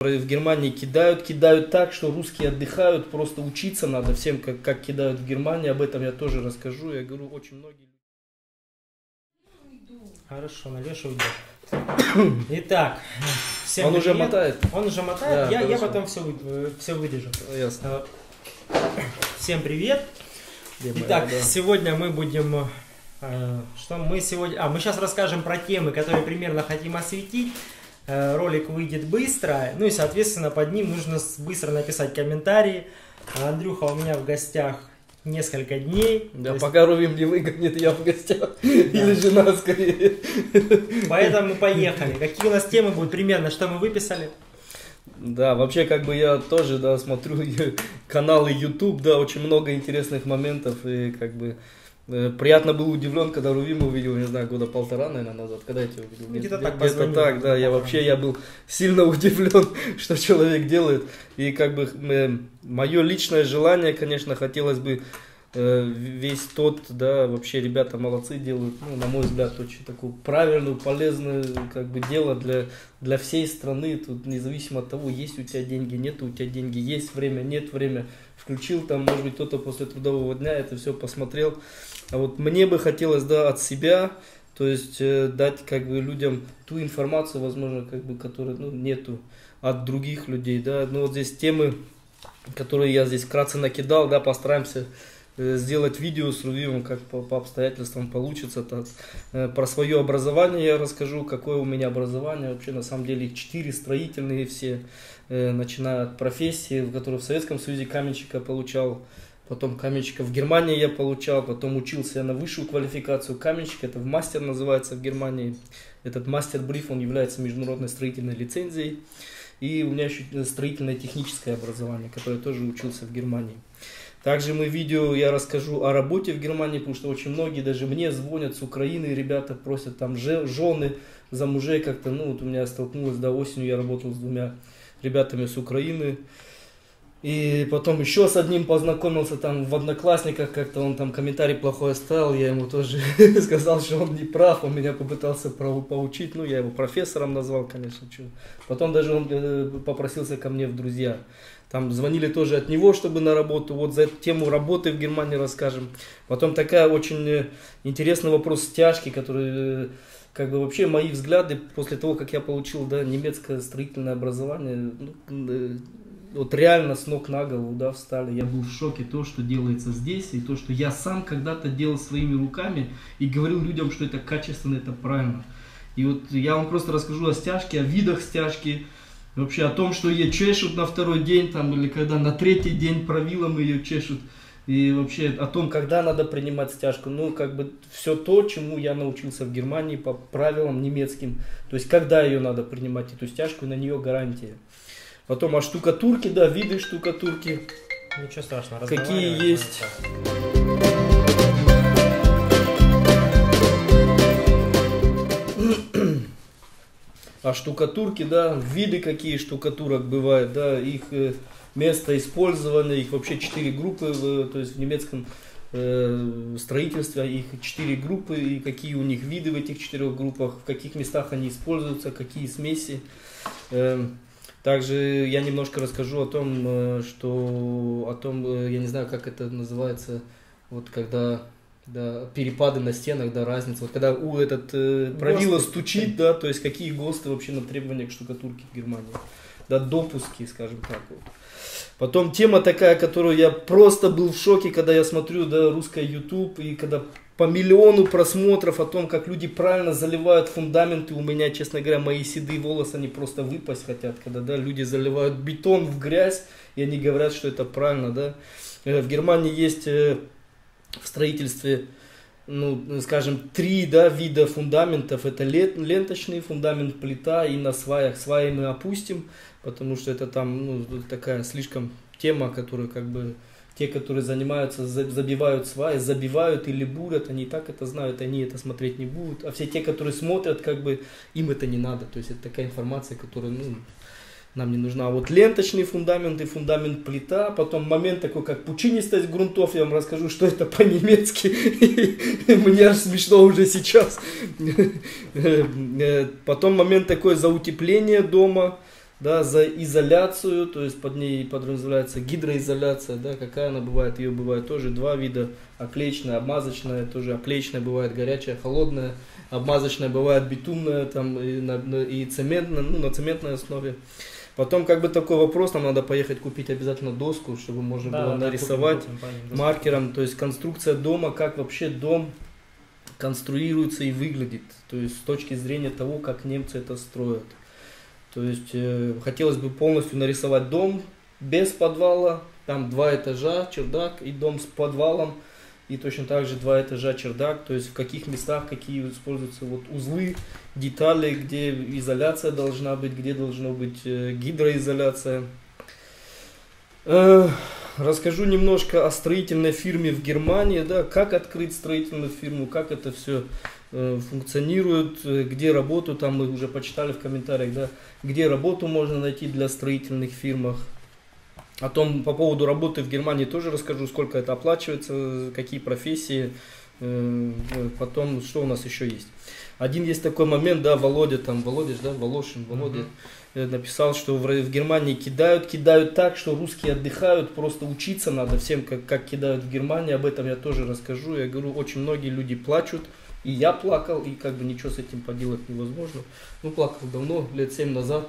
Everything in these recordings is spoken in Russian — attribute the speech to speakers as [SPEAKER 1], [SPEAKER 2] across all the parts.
[SPEAKER 1] в Германии кидают, кидают так, что русские отдыхают, просто учиться надо всем, как, как кидают в Германии, об этом я тоже расскажу, я говорю, очень многие...
[SPEAKER 2] Хорошо, Леша уйдет. Итак, всем
[SPEAKER 1] Он
[SPEAKER 2] привет.
[SPEAKER 1] уже мотает.
[SPEAKER 2] Он уже мотает,
[SPEAKER 1] Да,
[SPEAKER 2] я, я потом все, все выдержу.
[SPEAKER 1] Ясно.
[SPEAKER 2] Э, Всем привет.
[SPEAKER 1] Моя
[SPEAKER 2] Итак,
[SPEAKER 1] вода?
[SPEAKER 2] сегодня мы будем... э, Что мы сегодня... А, мы сейчас расскажем про темы, которые примерно хотим осветить. Э, Ролик выйдет быстро. Ну и, соответственно, под ним нужно быстро написать комментарии. А Андрюха у меня в гостях несколько дней.
[SPEAKER 1] Да,
[SPEAKER 2] есть-
[SPEAKER 1] пока Рувим не выгонит, я в гостях. Или жена скорее.
[SPEAKER 2] Поэтому поехали. Какие у нас темы будут примерно, что мы выписали?
[SPEAKER 1] Да, вообще как бы я тоже, да, смотрю каналы YouTube, да, очень много интересных моментов и как бы приятно был удивлен, когда Рувима увидел, не знаю, года полтора, наверное, назад, когда я тебя увидел.
[SPEAKER 2] Где-то так
[SPEAKER 1] Где-то
[SPEAKER 2] позвонил.
[SPEAKER 1] так, да, я вообще, я был сильно удивлен, что человек делает. И как бы мое личное желание, конечно, хотелось бы э, весь тот, да, вообще ребята молодцы делают, ну, на мой взгляд, очень такую правильную, полезную, как бы, дело для, для всей страны, тут независимо от того, есть у тебя деньги, нет у тебя деньги, есть время, нет время, включил там, может быть, кто-то после трудового дня это все посмотрел, а вот мне бы хотелось, да, от себя, то есть э, дать, как бы, людям ту информацию, возможно, как бы, которой, ну, нету от других людей, да, ну, вот здесь темы, которые я здесь вкратце накидал, да, постараемся э, сделать видео с Рувимом, как по, по обстоятельствам получится. Так. Э, Про свое образование я расскажу, какое у меня образование. Вообще, на самом деле, четыре строительные все, э, начиная от профессии, в которой в Советском Союзе каменщика получал, потом каменщика в Германии я получал, потом учился я на высшую квалификацию каменщика, это в мастер называется в Германии. Этот мастер-бриф, он является международной строительной лицензией. И у меня еще строительное техническое образование, которое тоже учился в Германии. Также мы видео, я расскажу о работе в Германии, потому что очень многие даже мне звонят с Украины, ребята просят там же- жены за мужей как-то, ну вот у меня столкнулась, да, осенью я работал с двумя ребятами с Украины, и потом еще с одним познакомился там в Одноклассниках, как-то он там комментарий плохой оставил, я ему тоже сказал, что он не прав, он меня попытался поучить, ну я его профессором назвал, конечно, чё. Потом даже он э, попросился ко мне в друзья. Там звонили тоже от него, чтобы на работу. Вот за эту тему работы в Германии расскажем. Потом такая очень э, интересный вопрос стяжки, который э, как бы вообще мои взгляды после того, как я получил да, немецкое строительное образование, ну, вот реально с ног на голову да, встали. Я был в шоке то, что делается здесь, и то, что я сам когда-то делал своими руками и говорил людям, что это качественно, это правильно. И вот я вам просто расскажу о стяжке, о видах стяжки, вообще о том, что ее чешут на второй день, там, или когда на третий день правилом ее чешут. И вообще о том, когда надо принимать стяжку. Ну, как бы все то, чему я научился в Германии по правилам немецким. То есть, когда ее надо принимать, эту стяжку, и на нее гарантия. Потом о штукатурке, да, виды штукатурки.
[SPEAKER 2] Ничего страшного.
[SPEAKER 1] Какие есть? А штукатурки, да, виды какие штукатурок бывают, да, их э, место использования, их вообще четыре группы, то есть в немецком э, строительстве их четыре группы, и какие у них виды в этих четырех группах, в каких местах они используются, какие смеси. Также я немножко расскажу о том, э, что, о том, э, я не знаю, как это называется, вот когда да, перепады на стенах, да, разница. Вот когда у этот э, правило
[SPEAKER 2] ГОСТы.
[SPEAKER 1] стучит, да, то есть какие ГОСТы вообще на требования к штукатурке в Германии. Да, допуски, скажем так. Вот. Потом тема такая, которую я просто был в шоке, когда я смотрю, да, русское YouTube, и когда по миллиону просмотров о том, как люди правильно заливают фундаменты. У меня, честно говоря, мои седые волосы, они просто выпасть хотят, когда, да, люди заливают бетон в грязь, и они говорят, что это правильно, да. Э, В Германии есть э, в строительстве, ну, скажем, три да, вида фундаментов. Это лет- ленточный фундамент, плита и на сваях. Сваи мы опустим, потому что это там ну, такая слишком тема, которую как бы те, которые занимаются, за- забивают сваи, забивают или бурят, они и так это знают, они это смотреть не будут. А все те, которые смотрят, как бы им это не надо. То есть это такая информация, которая ну, нам не нужна. А вот ленточный фундамент и фундамент плита, потом момент такой, как пучинистость грунтов, я вам расскажу, что это по-немецки. Мне аж смешно уже сейчас. Потом момент такой за утепление дома, да, за изоляцию, то есть под ней подразумевается гидроизоляция, да, какая она бывает, ее бывает тоже два вида, оклеечная, обмазочная, тоже оклеечная бывает горячая, холодная, обмазочная бывает битумная там, и, на, и цементная, ну, на цементной основе. Потом как бы такой вопрос, нам надо поехать купить обязательно доску, чтобы можно да, было да, нарисовать купим, купим, маркером, то есть конструкция дома, как вообще дом конструируется и выглядит, то есть с точки зрения того, как немцы это строят. То есть э, хотелось бы полностью нарисовать дом без подвала, там два этажа, чердак и дом с подвалом, и точно так же два этажа чердак, то есть в каких местах какие используются вот узлы, детали, где изоляция должна быть, где должна быть э, гидроизоляция. Э, расскажу немножко о строительной фирме в Германии, да, как открыть строительную фирму, как это все функционируют, э, где работу, там мы уже почитали в комментариях, да, где работу можно найти для строительных фирмах. О том, по поводу работы в Германии тоже расскажу, сколько это оплачивается, какие профессии, э, потом, что у нас еще есть. Один есть такой момент, да, Володя, там, Володя, да, Волошин, Володя, написал, что в, в Германии кидают, кидают так, что русские отдыхают, просто учиться надо всем, как, как кидают в Германии, об этом я тоже расскажу. Я говорю, очень многие люди плачут, и я плакал, и как бы ничего с этим поделать невозможно. Ну, плакал давно, лет семь назад.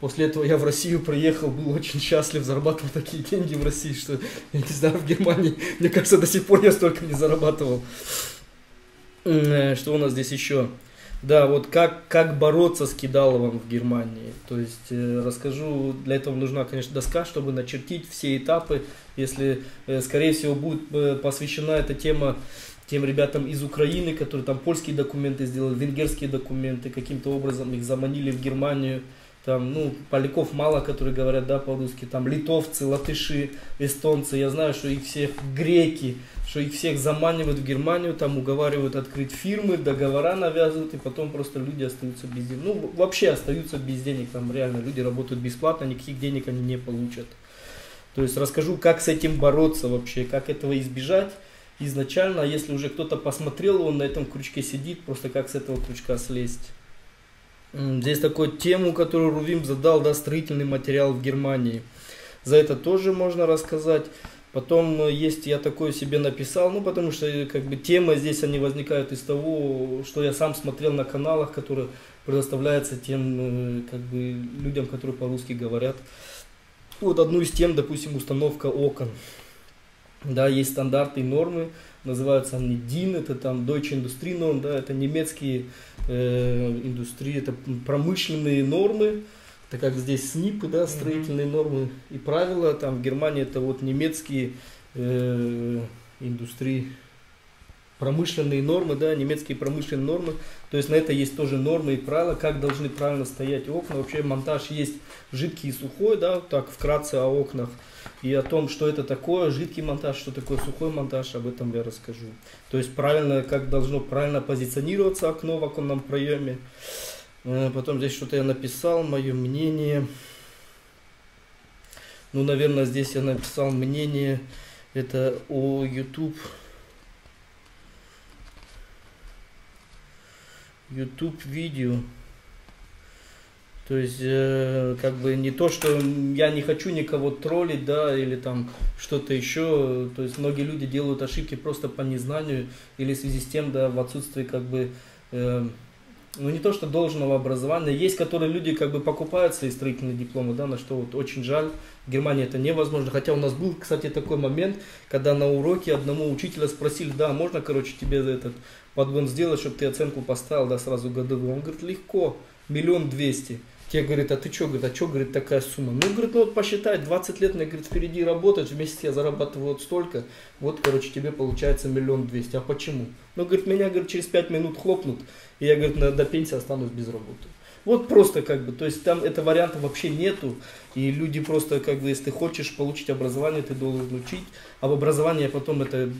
[SPEAKER 1] После этого я в Россию приехал, был очень счастлив, зарабатывал такие деньги в России, что, я не знаю, в Германии, мне кажется, до сих пор я столько не зарабатывал. Э, что у нас здесь еще? Да, вот как, как бороться с Кидаловым в Германии. То есть э, расскажу, для этого нужна, конечно, доска, чтобы начертить все этапы. Если, э, скорее всего, будет э, посвящена эта тема тем ребятам из Украины, которые там польские документы сделали, венгерские документы, каким-то образом их заманили в Германию. Там, ну, поляков мало, которые говорят, да, по-русски, там, литовцы, латыши, эстонцы, я знаю, что их всех греки, что их всех заманивают в Германию, там уговаривают открыть фирмы, договора навязывают, и потом просто люди остаются без денег. Ну, вообще остаются без денег, там реально люди работают бесплатно, никаких денег они не получат. То есть расскажу, как с этим бороться вообще, как этого избежать изначально, а если уже кто-то посмотрел, он на этом крючке сидит, просто как с этого крючка слезть. Здесь такую тему, которую Рувим задал, да, строительный материал в Германии. За это тоже можно рассказать. Потом э, есть, я такое себе написал, ну потому что э, как бы темы здесь они возникают из того, что я сам смотрел на каналах, которые предоставляются тем э, как бы людям, которые по-русски говорят. Вот одну из тем, допустим, установка окон. Да, есть стандарты и нормы, называются они DIN, это там Deutsche Industrie Norm, да, это немецкие э, индустрии, это промышленные нормы, это как здесь СНИПы, да, строительные mm-hmm. нормы и правила, там в Германии это вот немецкие э, индустрии, промышленные нормы, да, немецкие промышленные нормы, то есть на это есть тоже нормы и правила, как должны правильно стоять окна, вообще монтаж есть жидкий и сухой, да, так вкратце о окнах, и о том, что это такое, жидкий монтаж, что такое сухой монтаж, об этом я расскажу. То есть правильно, как должно правильно позиционироваться окно в оконном проеме. Э, потом здесь что-то я написал, мое мнение. Ну, наверное, здесь я написал мнение, это о YouTube. YouTube видео. То есть, э, как бы не то, что я не хочу никого троллить, да, или там что-то еще. То есть, многие люди делают ошибки просто по незнанию или в связи с тем, да, в отсутствии, как бы, э, ну не то, что должного образования. Есть, которые люди, как бы, покупают свои строительные дипломы, да, на что вот очень жаль. В Германии это невозможно. Хотя у нас был, кстати, такой момент, когда на уроке одному учителя спросили, да, можно, короче, тебе этот подгон сделать, чтобы ты оценку поставил, да, сразу годовую. Он говорит, легко, миллион двести. Те говорит, а ты что, говорит, а что, говорит, такая сумма? Ну, говорит, ну вот посчитай, 20 лет мне, говорит, впереди работать, в месяц я зарабатываю вот столько, вот, короче, тебе получается миллион двести. А почему? Ну, говорит, меня, говорит, через 5 минут хлопнут, и я, говорит, на, до пенсии останусь без работы. Вот просто как бы, то есть там это варианта вообще нету, и люди просто как бы, если ты хочешь получить образование, ты должен учить, об образовании потом это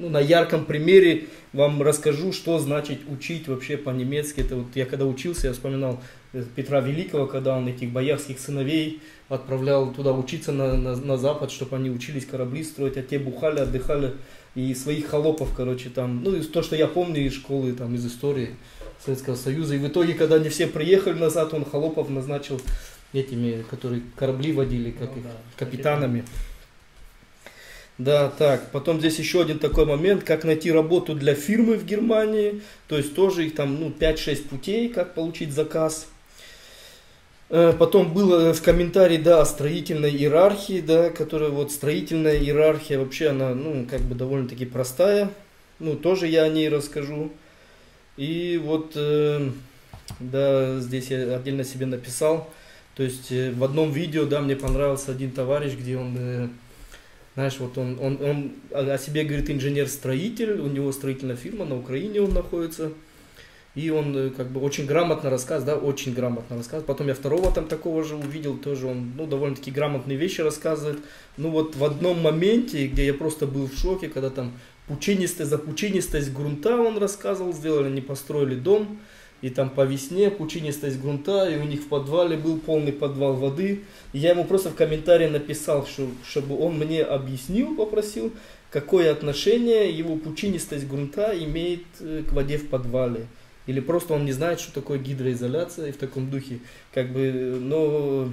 [SPEAKER 1] ну, на ярком примере вам расскажу, что значит учить вообще по-немецки. Это вот я когда учился, я вспоминал э, Петра Великого, когда он этих боярских сыновей отправлял туда учиться на, на, на запад, чтобы они учились корабли строить, а те бухали, отдыхали и своих холопов, короче, там, ну, то, что я помню из школы, там, из истории Советского Союза. И в итоге, когда они все приехали назад, он холопов назначил этими, которые корабли водили, как
[SPEAKER 2] Ну
[SPEAKER 1] их,
[SPEAKER 2] да,
[SPEAKER 1] капитанами. Да, так, потом здесь еще один такой момент, как найти работу для фирмы в Германии, то есть тоже их там, ну, 5-6 путей, как получить заказ. Э, Потом было в комментарии, да, о строительной иерархии, да, которая вот строительная иерархия вообще она, ну, как бы довольно-таки простая, ну, тоже я о ней расскажу. И вот, э, да, здесь я отдельно себе написал, то есть э, в одном видео, да, мне понравился один товарищ, где он, э, знаешь, вот он, он, он о себе говорит инженер-строитель, у него строительная фирма, на Украине он находится. И он э, как бы очень грамотно рассказывает, да, очень грамотно рассказывает. Потом я второго там такого же увидел, тоже он, ну, довольно-таки грамотные вещи рассказывает. Ну, вот в одном моменте, где я просто был в шоке, когда там пучинистость за пучинистость грунта он рассказывал, сделали, они построили дом, и там по весне пучинистость грунта, и у них в подвале был полный подвал воды. И я ему просто в комментарии написал, что, чтобы он мне объяснил, попросил, какое отношение его пучинистость грунта имеет э, к воде в подвале. Или просто он не знает, что такое гидроизоляция и в таком духе. Как бы, но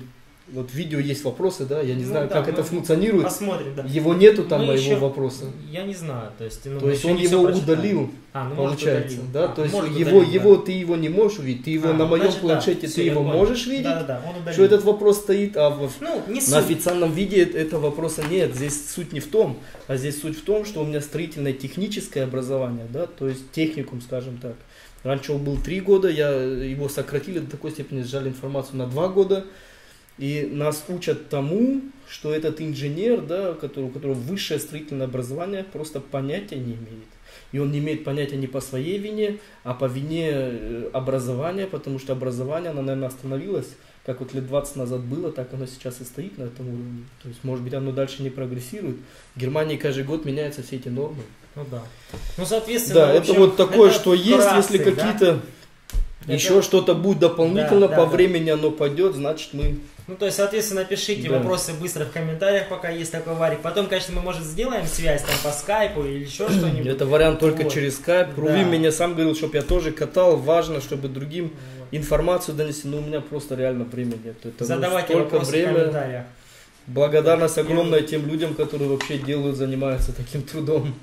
[SPEAKER 1] вот в видео есть вопросы, да, я не
[SPEAKER 2] Ну
[SPEAKER 1] знаю,
[SPEAKER 2] да,
[SPEAKER 1] как это функционирует.
[SPEAKER 2] Посмотрим, да.
[SPEAKER 1] Его нету там
[SPEAKER 2] Мы
[SPEAKER 1] моего
[SPEAKER 2] еще-
[SPEAKER 1] вопроса.
[SPEAKER 2] Я не знаю, то есть, ну,
[SPEAKER 1] То есть он его удалил,
[SPEAKER 2] А, ну,
[SPEAKER 1] получается,
[SPEAKER 2] удалил.
[SPEAKER 1] да?
[SPEAKER 2] А,
[SPEAKER 1] То есть его,
[SPEAKER 2] удалил,
[SPEAKER 1] его
[SPEAKER 2] да.
[SPEAKER 1] ты его не можешь увидеть, ты его
[SPEAKER 2] А,
[SPEAKER 1] на моем
[SPEAKER 2] значит, да,
[SPEAKER 1] планшете
[SPEAKER 2] всё,
[SPEAKER 1] ты его
[SPEAKER 2] понял.
[SPEAKER 1] можешь видеть,
[SPEAKER 2] Да, да, да, он удалил.
[SPEAKER 1] что этот вопрос стоит, а в,
[SPEAKER 2] Ну, не
[SPEAKER 1] на официальном виде этого вопроса нет. Здесь суть не в том, а здесь суть в том, что у меня строительное техническое образование, да, то есть техникум, скажем так. Раньше он был три года, я его сократили до такой степени, сжали информацию на два года. И нас учат тому, что этот инженер, да, который, у которого высшее строительное образование, просто понятия не имеет. И он не имеет понятия не по своей вине, а по вине э, образования, потому что образование, оно, наверное, остановилось, как вот лет 20 назад было, так оно сейчас и стоит на этом уровне. То есть, может быть, оно дальше не прогрессирует. В Германии каждый год меняются все эти нормы.
[SPEAKER 2] Ну да. Ну, соответственно,
[SPEAKER 1] Да,
[SPEAKER 2] в
[SPEAKER 1] это
[SPEAKER 2] общем,
[SPEAKER 1] вот такое,
[SPEAKER 2] это
[SPEAKER 1] что есть, если
[SPEAKER 2] да. Это-
[SPEAKER 1] еще что-то будет дополнительно
[SPEAKER 2] Да, да,
[SPEAKER 1] по
[SPEAKER 2] да.
[SPEAKER 1] времени оно пойдет, значит мы
[SPEAKER 2] Ну, то есть, соответственно, пишите
[SPEAKER 1] Да.
[SPEAKER 2] вопросы быстро в комментариях, пока есть такой варик. Потом, конечно, мы, может, сделаем связь там по скайпу или еще что-нибудь.
[SPEAKER 1] Это вариант только
[SPEAKER 2] Вот.
[SPEAKER 1] через скайп.
[SPEAKER 2] Да.
[SPEAKER 1] Руви меня сам говорил, чтобы я тоже катал. Важно, чтобы другим
[SPEAKER 2] Вот.
[SPEAKER 1] информацию донести. Но у меня просто реально времени нет. Это ну,
[SPEAKER 2] Задавайте
[SPEAKER 1] столько
[SPEAKER 2] вопросы в
[SPEAKER 1] время.
[SPEAKER 2] комментариях.
[SPEAKER 1] Благодарность огромная тем людям, которые вообще делают, занимаются таким трудом.